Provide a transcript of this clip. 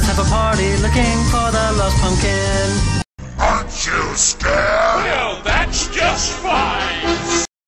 Let's have a party looking for the lost pumpkin. Aren't you